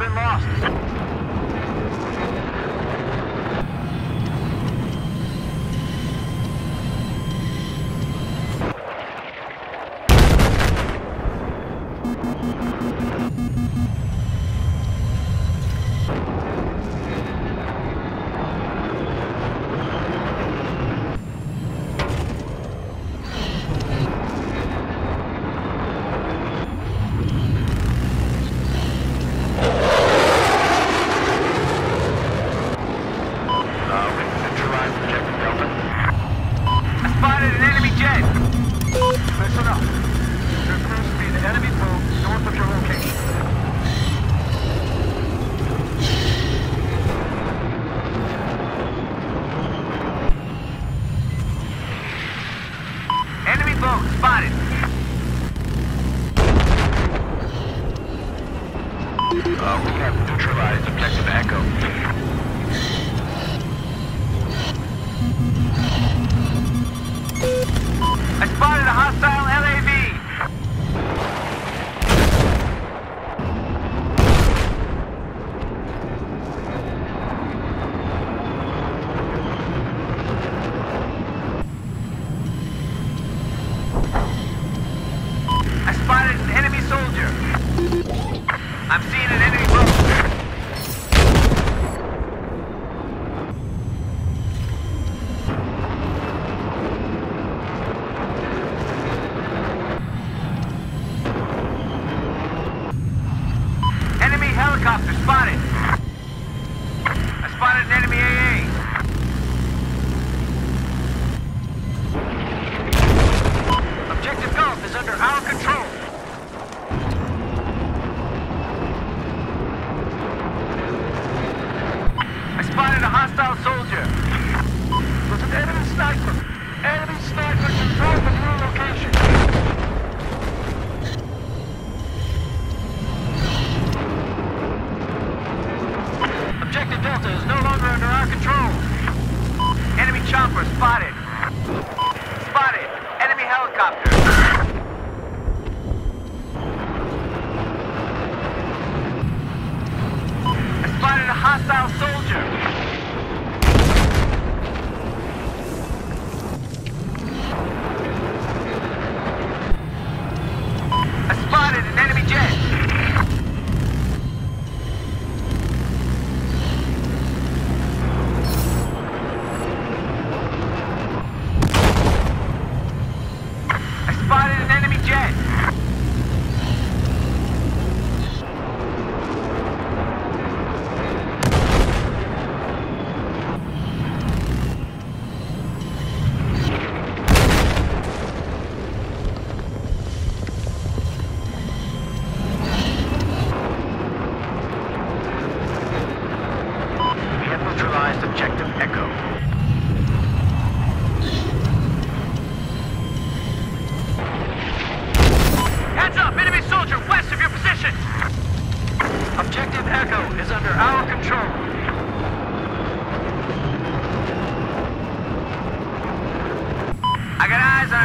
been lost.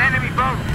An enemy boat.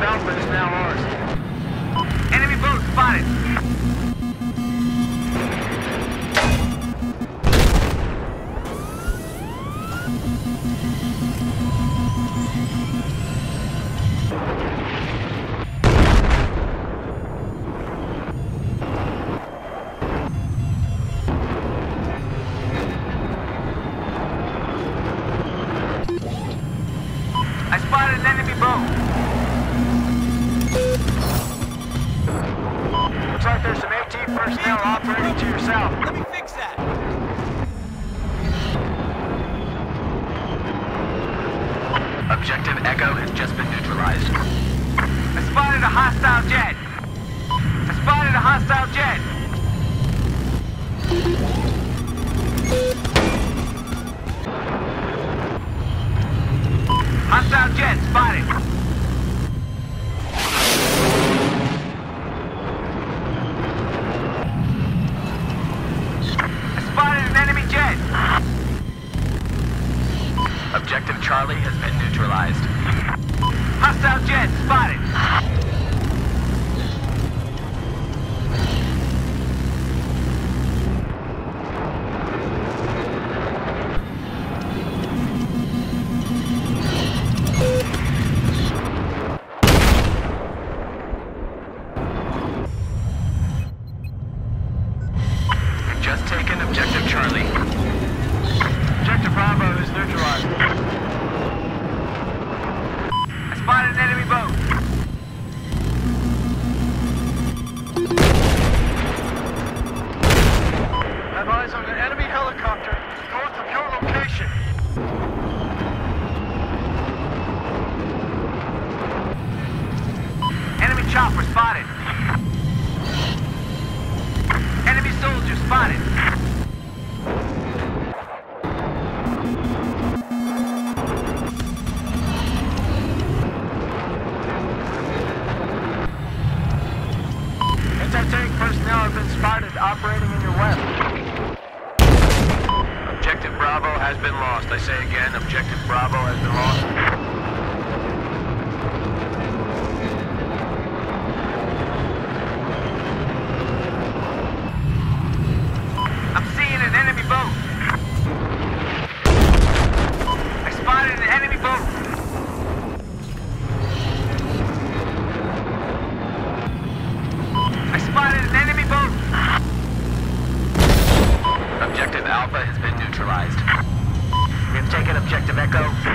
Southland is now ours. Enemy boat spotted. spotted an enemy boat! Objective Alpha has been neutralized. We've taken Objective Echo.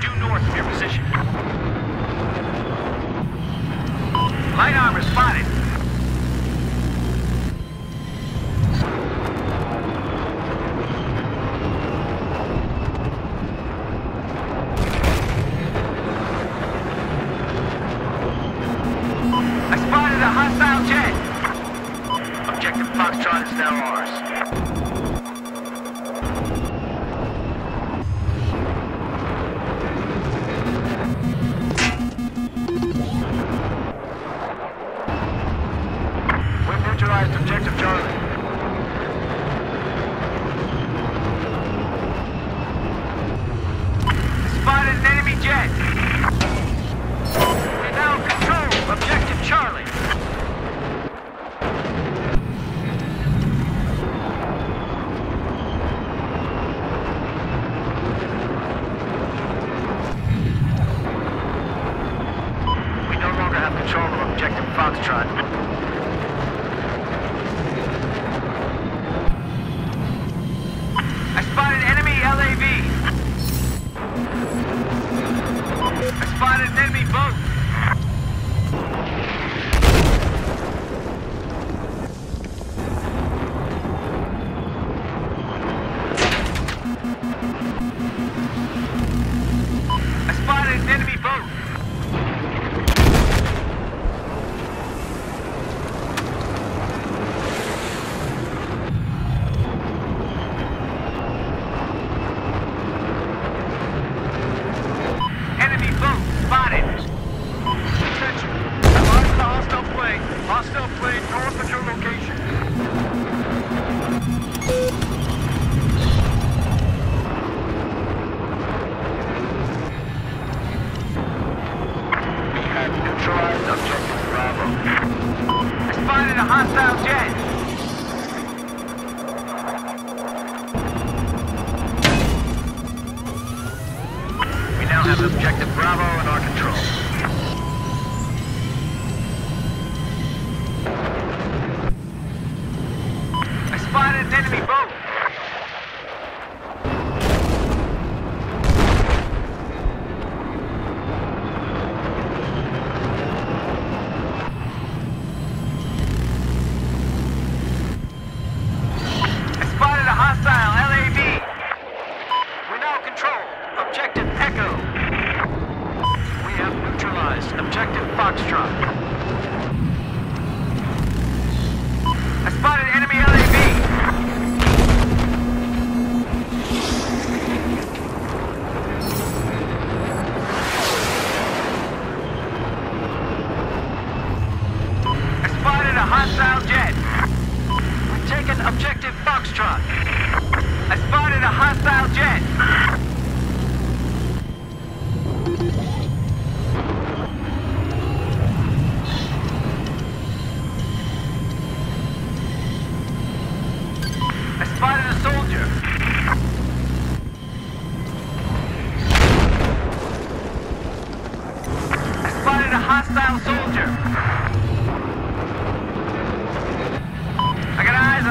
Due north of your position. Light armor spotted.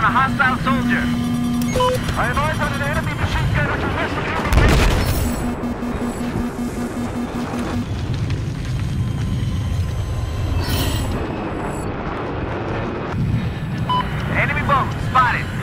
a hostile soldier. I advise on an enemy machine gun. Enemy boat spotted.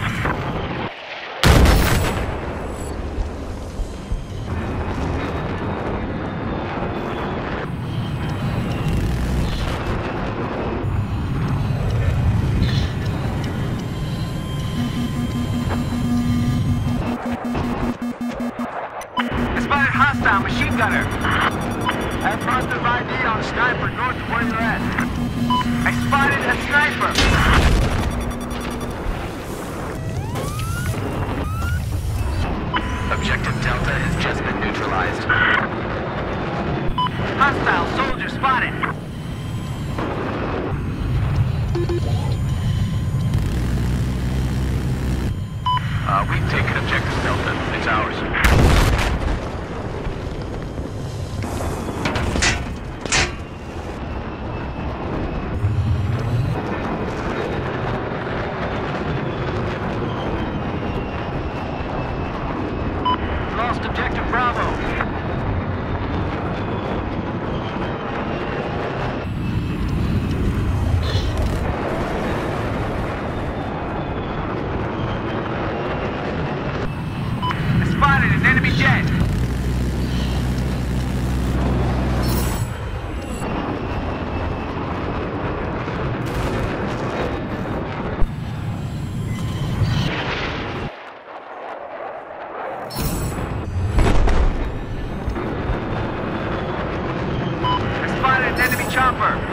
enemy chopper.